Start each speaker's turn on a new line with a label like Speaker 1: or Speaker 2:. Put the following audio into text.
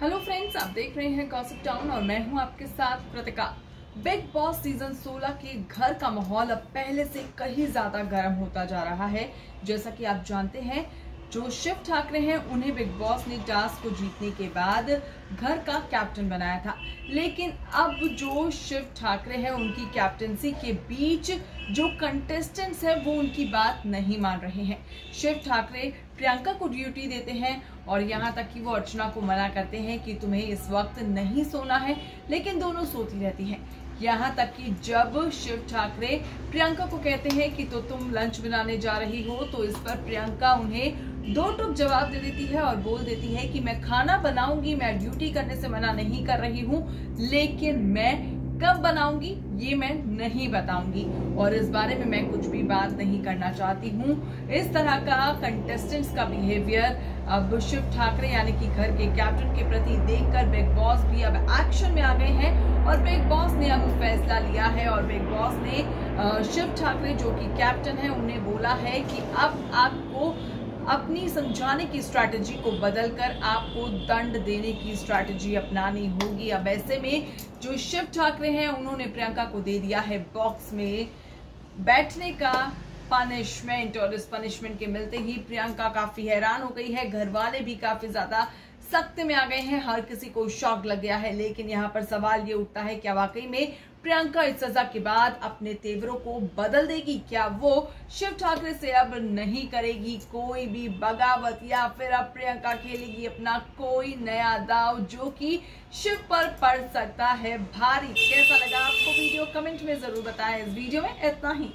Speaker 1: Hello friends आप देख रहे हैं गॉसिप टाउन और मैं हूँ आपके साथ प्रतिका बिग बॉस सीज़न 16 के घर का माहौल अब पहले से कहीं ज़्यादा गर्म होता जा रहा है। जैसा कि आप जानते हैं जो शिव ठाकरे हैं, उन्हें बिग बॉस ने टास्क को जीतने के बाद घर का कैप्टन बनाया था। लेकिन अब जो शिव ठाकरे हैं, उनकी कैप्टनसी के बीच जो कंटेस्टेंट्स हैं, वो उनकी बात नहीं मान रहे हैं। शिव ठाकरे प्रियंका को ड्यूटी देते हैं और यहाँ तक कि वो अर्चना को मना करते हैं कि तुम्हें इस वक्त नहीं सोना है, लेकिन दोनों सोती रहती हैं। यहाँ तक कि जब शिव ठाकरे प्रियंका को कहते हैं कि तो तुम लंच बनाने जा रही हो तो इस पर प्रियंका उन्हें दो टुक जवाब दे देती है और बोल देती है कि मैं खाना बनाऊँगी, मैं ड्यूटी करने से मना नहीं कर रही हूँ, लेकिन मैं कब बनाऊँगी, ये मैं नहीं बताऊँगी। और इस बारे में मैं कुछ भी बात नहीं करना चाहती हूँ। इस तरह का कंटेस्टेंट्स का बिहेवियर अब शिव ठाकरे यानी कि घर के कैप्टन के प्रति देखकर बिग बॉस भी अब एक्शन में आ गए हैं और बिग बॉस ने अब फैसला लिया है और बिग बॉस ने शिव ठाकरे जो कि कैप्टन है, उन्हें बोला है कि अब आपको अपनी समझाने की स्ट्रैटेजी को बदलकर आपको दंड देने की स्ट्रैटेजी अपनानी होगी। अब ऐसे में जो शिव ठाकरे हैं, उन्होंने प्रियंका को दे दिया है बॉक्स में। बैठने का पनिशमेंट और इस पनिशमेंट के मिलते ही प्रियंका काफ़ी हैरान हो गई है। घर वाले भी काफ़ी ज़्यादा सख्त में आ गए हैं। हर किसी को शौक लग गया है, लेकिन यहाँ पर सवाल ये उठता है, क्या वाकई में प्रियंका इस सजा के बाद अपने तेवरों को बदल देगी? क्या वो शिव ठाकरे से अब नहीं करेगी कोई भी बगावत? या फिर अब प्रियंका खेलेगी अपना कोई नया दाव जो कि शिव पर पड़ सकता है? भारी कैसा लगा आपको वीडियो? कमेंट में ज़रूर बताएँ। इस वीडियो में इतना ही।